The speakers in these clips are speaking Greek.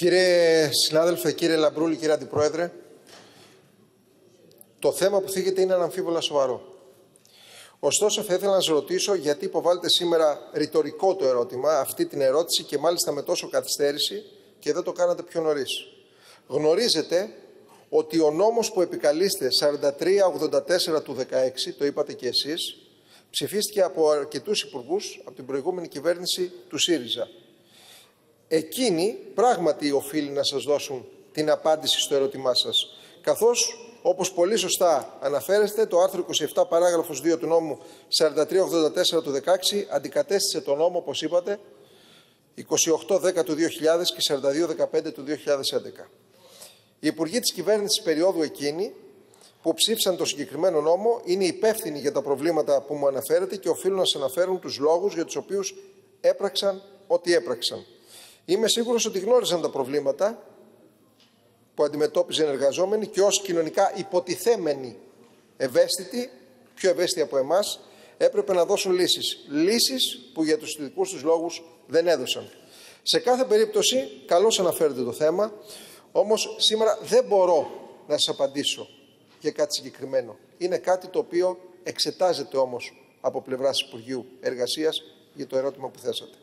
Κύριε συνάδελφε, κύριε Λαμπρούλη, κύριε Αντιπρόεδρε, το θέμα που θίγεται είναι αναμφίβολα σοβαρό. Ωστόσο, θα ήθελα να σας ρωτήσω γιατί υποβάλλετε σήμερα ρητορικό το ερώτημα, αυτή την ερώτηση και μάλιστα με τόσο καθυστέρηση και δεν το κάνατε πιο νωρίς. Γνωρίζετε ότι ο νόμος που επικαλείστε 4384 του 16, το είπατε και εσείς, ψηφίστηκε από αρκετούς υπουργούς από την προηγούμενη κυβέρνηση του ΣΥΡΙΖΑ. Εκείνοι πράγματι οφείλει να σας δώσουν την απάντηση στο ερώτημά σας, καθώς όπως πολύ σωστά αναφέρεστε, το άρθρο 27 παράγραφος 2 του νόμου 4384 του 16 αντικατέστησε τον νόμο, όπως είπατε, 2810 του 2000 και 4215 του 2011. Οι υπουργοί της κυβέρνησης περίοδου εκείνη που ψήφισαν το συγκεκριμένο νόμο είναι υπεύθυνοι για τα προβλήματα που μου αναφέρετε και οφείλουν να σας αναφέρουν τους λόγους για τους οποίους έπραξαν ό,τι έπραξαν. Είμαι σίγουρος ότι γνώριζαν τα προβλήματα που αντιμετώπιζαν εργαζόμενοι και ως κοινωνικά υποτιθέμενοι ευαίσθητοι, πιο ευαίσθητοι από εμάς, έπρεπε να δώσουν λύσεις. Λύσεις που για τους δικούς τους λόγους δεν έδωσαν. Σε κάθε περίπτωση, καλώς αναφέρεται το θέμα, όμως σήμερα δεν μπορώ να σας απαντήσω για κάτι συγκεκριμένο. Είναι κάτι το οποίο εξετάζεται όμως από πλευράς Υπουργείου Εργασίας για το ερώτημα που θέσατε.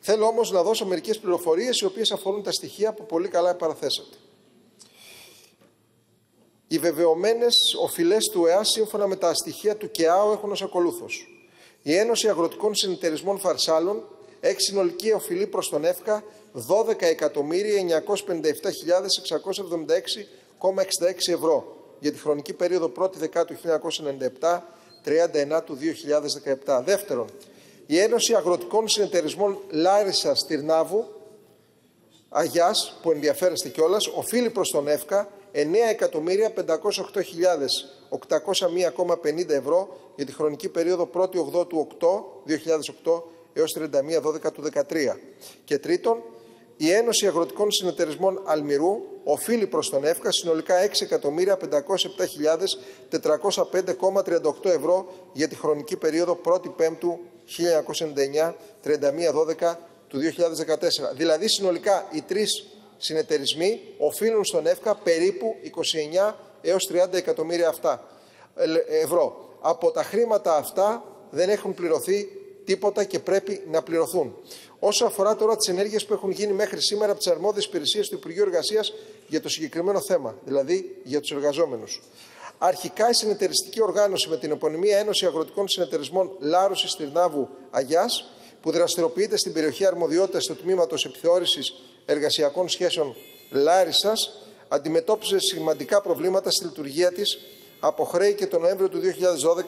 Θέλω όμως να δώσω μερικές πληροφορίες οι οποίες αφορούν τα στοιχεία που πολύ καλά παραθέσατε. Οι βεβαιωμένες οφειλές του ΕΑ σύμφωνα με τα στοιχεία του ΚΕΑΟ έχουν ως ακολούθω. Η Ένωση Αγροτικών Συνεταιρισμών Φαρσάλων έχει συνολική οφειλή προς τον ΕΦΚΑ 12.957.676,66 ευρώ για τη χρονική περίοδο 1η Δεκάτου 1997 39 του 2017. Δεύτερον, η Ένωση Αγροτικών Συνεταιρισμών Λάρισα Τυρνάβου Αγιάς, που ενδιαφέρεστε κιόλας, οφείλει προς τον ΕΦΚΑ 9.508.801,50 ευρώ για τη χρονική περίοδο 1η 8 του 8, 2008 έως 31 12 του 2013. Και τρίτον, η Ένωση Αγροτικών Συνεταιρισμών Αλμυρού οφείλει προς τον ΕΦΚΑ συνολικά 6.507.405,38 ευρώ για τη χρονική περίοδο 1η Πέμπτου 1999, 31 12 του 2014. Δηλαδή συνολικά οι τρεις συνεταιρισμοί οφείλουν στον ΕΦΚΑ περίπου 29 έως 30 εκατομμύρια αυτά, ε, ευρώ. Από τα χρήματα αυτά δεν έχουν πληρωθεί τίποτα και πρέπει να πληρωθούν. Όσο αφορά τώρα τις ενέργειες που έχουν γίνει μέχρι σήμερα από τις αρμόδιες υπηρεσίες του Υπουργείου Εργασίας για το συγκεκριμένο θέμα, δηλαδή για τους εργαζόμενους. Αρχικά η συνεταιριστική οργάνωση με την επωνυμία Ένωση Αγροτικών Συνεταιρισμών Λάρωση Τυρνάβου Αγιάς, που δραστηριοποιείται στην περιοχή αρμοδιότητας του τμήματο επιθεώρησης εργασιακών σχέσεων Λάρισας, αντιμετώπιζε σημαντικά προβλήματα στη λειτουργία της από χρέη και τον Νοέμβριο του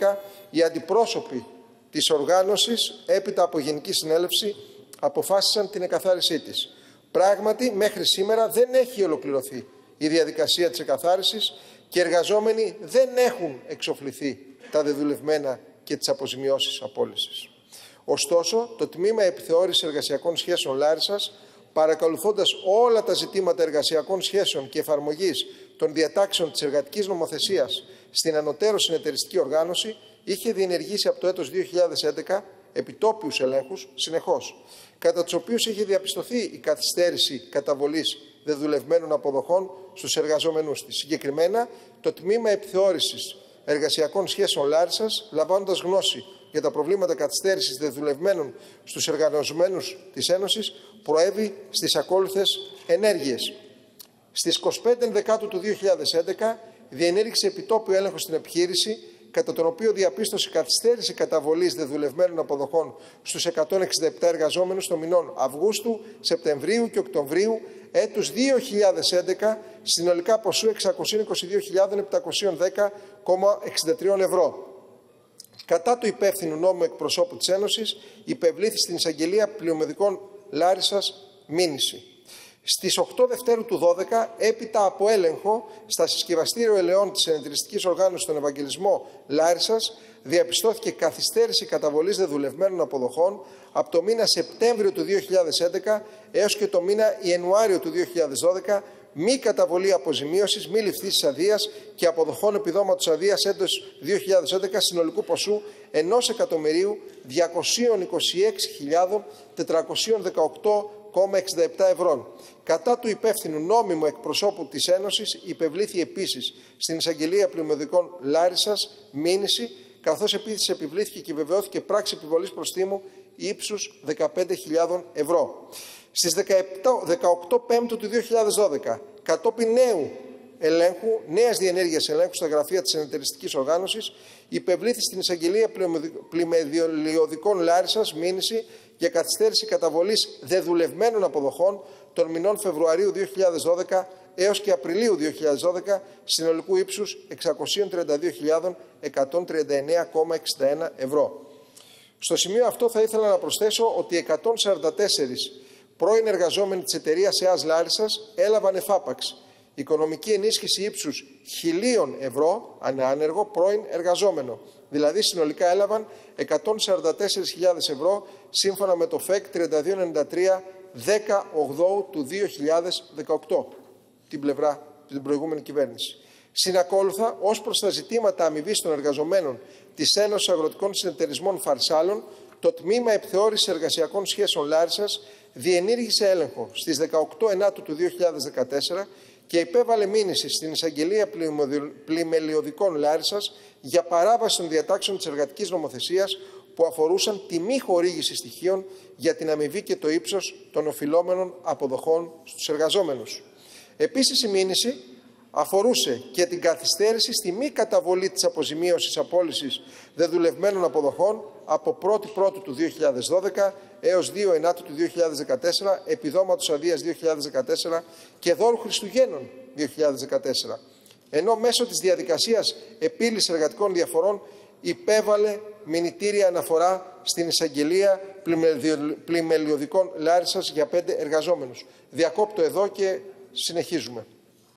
2012 οι αντιπρόσωποι της οργάνωσης έπειτα από Γενική Συνέλευση αποφάσισαν την εκαθάρισή της. Πράγματι, μέχρι σήμερα δεν έχει ολοκληρωθεί η διαδικασία της εκαθάρισης και οι εργαζόμενοι δεν έχουν εξοφληθεί τα δεδουλευμένα και τις αποζημιώσεις απόλυσης. Ωστόσο, το Τμήμα Επιθεώρησης Εργασιακών Σχέσεων Λάρισας, παρακολουθώντας όλα τα ζητήματα εργασιακών σχέσεων και εφαρμογής των διατάξεων της εργατικής νομοθεσίας στην ανωτέρω συνεταιριστική οργάνωση, είχε διενεργήσει από το έτος 2011 επιτόπιους ελέγχους συνεχώς, κατά τους οποίους είχε διαπιστωθεί η καθυστέρηση καταβολής δεδουλευμένων αποδοχών στους εργαζόμενους της. Συγκεκριμένα, το Τμήμα Επιθεώρησης Εργασιακών Σχέσεων Λάρισας, λαμβάνοντας γνώση για τα προβλήματα καθυστέρησης δεδουλευμένων στους εργαζομένους της Ένωσης, προέβη στις ακόλουθες ενέργειες. Στις 25 Δεκάτου του 2011 διενέργησε επιτόπιο έλεγχο στην επιχείρηση κατά τον οποίο διαπίστωσε καθυστέρηση καταβολής δεδουλευμένων αποδοχών στους 167 εργαζόμενους των μηνών Αυγούστου, Σεπτεμβρίου και Οκτωβρίου έτους 2011 συνολικά ποσού 622.710,63 ευρώ. Κατά του υπεύθυνου νόμου εκπροσώπου της Ένωσης υπευλήθη στην εισαγγελία πληομεδικών Λάρισας μήνυση. Στις 8 Δευτέρου του 12, έπειτα από έλεγχο στα συσκευαστήριο ελαιών της Ενετριστική Οργάνωσης στον Ευαγγελισμό Λάρισας, διαπιστώθηκε καθυστέρηση καταβολής δεδουλευμένων αποδοχών από το μήνα Σεπτέμβριο του 2011 έως και το μήνα Ιανουάριο του 2012, μη καταβολή αποζημίωσης, μη ληφθής αδείας και αποδοχών επιδόματος αδείας έτο 2011 συνολικού ποσού 1.226.418,67 ευρώ Κατά του υπεύθυνου νόμιμου εκπροσώπου της Ένωσης υπευλήθη επίσης στην εισαγγελία πλημμυωδικών Λάρισας μήνυση, καθώς επίσης επιβλήθηκε και βεβαιώθηκε πράξη επιβολής προστίμου ύψους 15.000 ευρώ. Στις 18 Πέμπτου του 2012, κατόπιν νέου ελέγχου, νέας διενέργειας ελέγχου στα γραφεία της ενεταιριστικής οργάνωσης, υπευλήθη στην εισαγγελία πλημμυδιολιωδικών Λάρισας μήνυση για καθυστέρηση καταβολής δεδουλευμένων αποδοχών των μηνών Φεβρουαρίου 2012 έως και Απριλίου 2012 συνολικού ύψους 632.139,61 ευρώ. Στο σημείο αυτό θα ήθελα να προσθέσω ότι 144 πρώην εργαζόμενοι της εταιρείας ΕΑΣ Λάρισας έλαβαν εφάπαξ οικονομική ενίσχυση ύψους 1.000 ευρώ ανάνεργο πρώην εργαζόμενο. Δηλαδή συνολικά έλαβαν 144.000 ευρώ σύμφωνα με το ΦΕΚ 3293 10 του 2018, την πλευρά την προηγούμενη κυβέρνηση. Συνακόλουθα, ως προς τα ζητήματα αμοιβής των εργαζομένων της Ένωσης Αγροτικών Συνεταιρισμών Φαρσάλων, το Τμήμα Επιθεώρησης Εργασιακών Σχέσεων Λάρισας διενήργησε έλεγχο στις 18 Ενάτου του 2014 και υπέβαλε μήνυση στην εισαγγελία πλημελιωδικών Λάρισας για παράβαση των διατάξεων της εργατικής νομοθεσίας που αφορούσαν τη μη χορήγηση στοιχείων για την αμοιβή και το ύψος των οφειλόμενων αποδοχών στους εργαζόμενους. Επίσης η μήνυση αφορούσε και την καθυστέρηση στη μη καταβολή της αποζημίωσης απόλυσης δεδουλευμένων αποδοχών από 1η Πρώτου του 2012 έως 2 Ενάτου του 2014, επιδόματος αδείας 2014 και δώρου Χριστουγέννων 2014. Ενώ μέσω της διαδικασίας επίλυσης εργατικών διαφορών υπέβαλε μηνυτήρια αναφορά στην εισαγγελία πλημελιωδικών Λάρισας για πέντε εργαζόμενους. Διακόπτω εδώ και συνεχίζουμε.